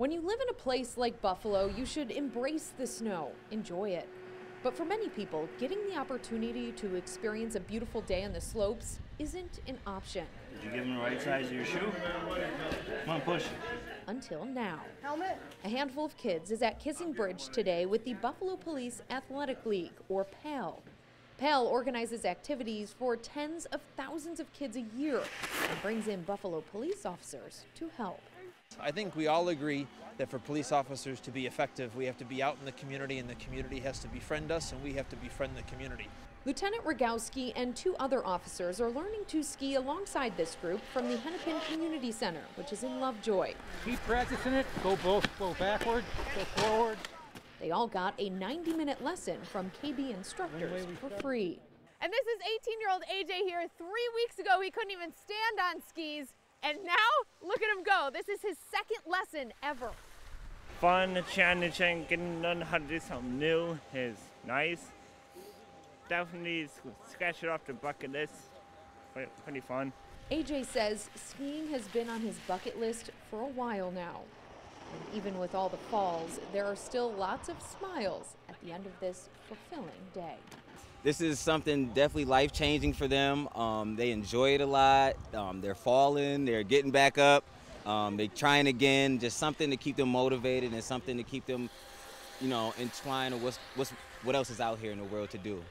When you live in a place like Buffalo, you should embrace the snow, enjoy it. But for many people, getting the opportunity to experience a beautiful day on the slopes isn't an option. Did you give him the right size of your shoe? Come on, push. Until now. Helmet. A handful of kids is at Kissing Bridge today with the Buffalo Police Athletic League, or PAL. PAL organizes activities for tens of thousands of kids a year and brings in Buffalo police officers to help. I think we all agree that for police officers to be effective, we have to be out in the community and the community has to befriend us and we have to befriend the community. Lieutenant Rogowski and two other officers are learning to ski alongside this group from the Hennepin Community Center, which is in Lovejoy. Keep practicing it, go both, go backward, go forward. They all got a 90 minute lesson from KB instructors for free. And this is 18 year old AJ here. Three weeks ago, he couldn't even stand on skis. And now, look at him go. This is his second lesson ever. Fun, challenging, getting learn how to do something new is nice. Definitely scratch it off the bucket list. Pretty fun. AJ says skiing has been on his bucket list for a while now. And even with all the falls, there are still lots of smiles at the end of this fulfilling day. This is something definitely life changing for them. Um, they enjoy it a lot. Um, they're falling, they're getting back up, um, they're trying again. Just something to keep them motivated and something to keep them, you know, entwined with what's, what's, what else is out here in the world to do.